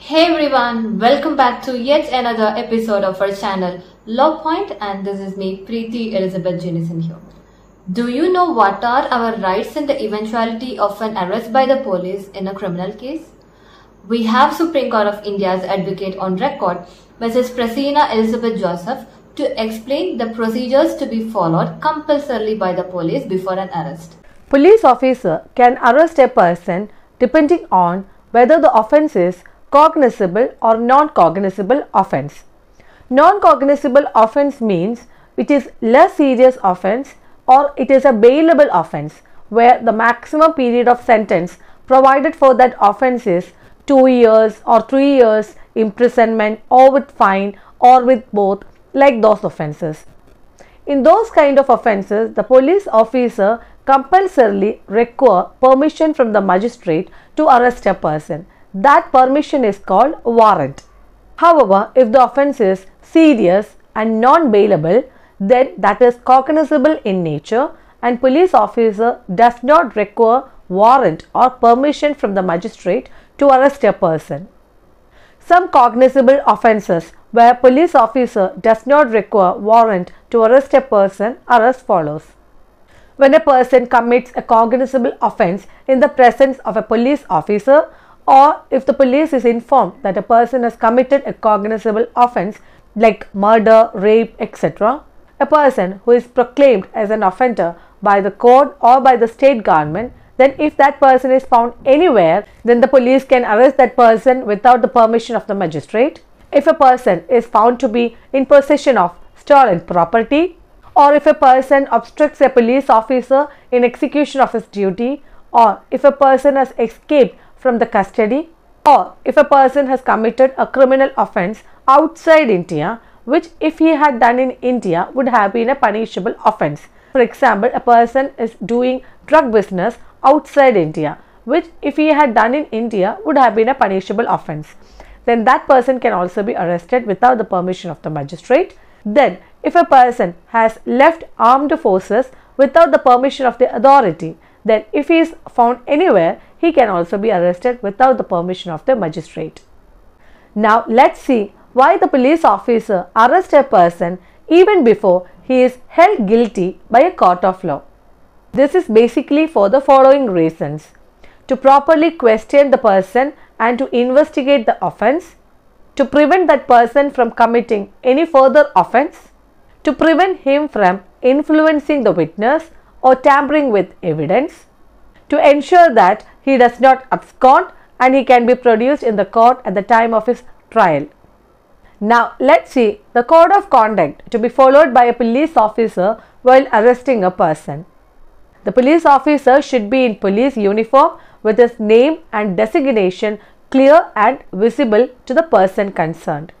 Hey everyone, welcome back to yet another episode of our channel Law Point and this is me Preeti Elizabeth Jenison here. Do you know what are our rights in the eventuality of an arrest by the police in a criminal case? We have Supreme Court of India's advocate on record, Mrs. Praseena Elizabeth Joseph, to explain the procedures to be followed compulsorily by the police before an arrest. Police officer can arrest a person depending on whether the offence is cognizable or non-cognizable offence. Non-cognizable offence means it is less serious offence or it is a bailable offence where the maximum period of sentence provided for that offence is 2 years or 3 years imprisonment or with fine or with both like those offences. In those kind of offences, the police officer compulsorily require permission from the magistrate to arrest a person. That permission is called warrant. However, if the offence is serious and non-bailable, then that is cognizable in nature and police officer does not require warrant or permission from the magistrate to arrest a person. Some cognizable offences where police officer does not require warrant to arrest a person are as follows. When a person commits a cognizable offence in the presence of a police officer or if the police is informed that a person has committed a cognizable offence like murder, rape, etc. A person who is proclaimed as an offender by the court or by the state government then if that person is found anywhere then the police can arrest that person without the permission of the magistrate. If a person is found to be in possession of stolen property or if a person obstructs a police officer in execution of his duty or if a person has escaped from the custody or if a person has committed a criminal offence outside India which if he had done in India would have been a punishable offence. For example, a person is doing drug business outside India which if he had done in India would have been a punishable offence. Then that person can also be arrested without the permission of the magistrate. Then if a person has left armed forces without the permission of the authority, then if he is found anywhere, he can also be arrested without the permission of the magistrate. Now let's see why the police officer arrests a person even before he is held guilty by a court of law. This is basically for the following reasons. To properly question the person and to investigate the offence, to prevent that person from committing any further offence, to prevent him from influencing the witness or tampering with evidence, to ensure that he does not abscond and he can be produced in the court at the time of his trial. Now let's see the code of conduct to be followed by a police officer while arresting a person. The police officer should be in police uniform with his name and designation clear and visible to the person concerned.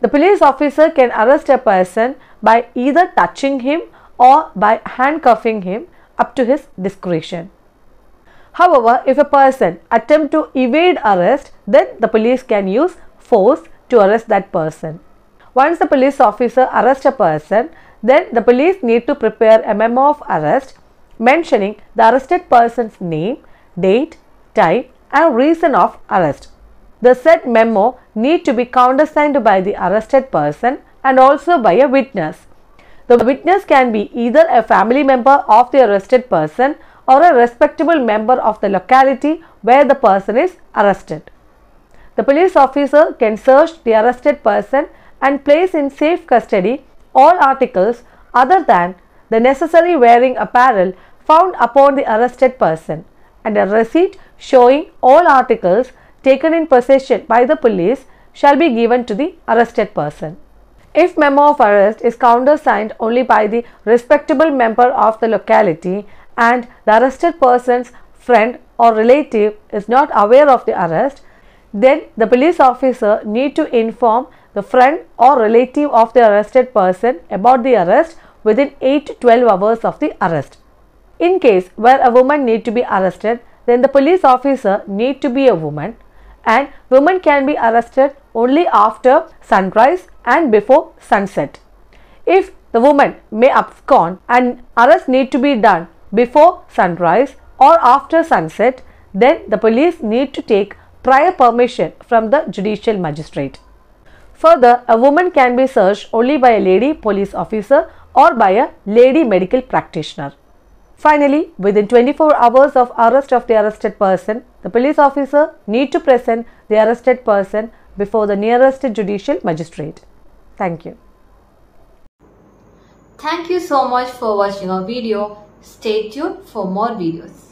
The police officer can arrest a person by either touching him or by handcuffing him up to his discretion. However, if a person attempt to evade arrest, then the police can use force to arrest that person. Once the police officer arrests a person, then the police need to prepare a memo of arrest mentioning the arrested person's name, date, time and reason of arrest. The said memo need to be countersigned by the arrested person and also by a witness. The witness can be either a family member of the arrested person or a respectable member of the locality where the person is arrested. The police officer can search the arrested person and place in safe custody all articles other than the necessary wearing apparel found upon the arrested person and a receipt showing all articles taken in possession by the police shall be given to the arrested person. If memo of arrest is countersigned only by the respectable member of the locality and the arrested person's friend or relative is not aware of the arrest, then the police officer need to inform the friend or relative of the arrested person about the arrest within 8 to 12 hours of the arrest. In case where a woman need to be arrested, then the police officer need to be a woman and women can be arrested only after sunrise and before sunset. If the woman may abscond and arrest need to be done before sunrise or after sunset, then the police need to take prior permission from the judicial magistrate. Further, a woman can be searched only by a lady police officer or by a lady medical practitioner. Finally, within 24 hours of arrest of the arrested person, the police officer need to present the arrested person before the nearest judicial magistrate. Thank you. Thank you so much for watching our video. Stay tuned for more videos.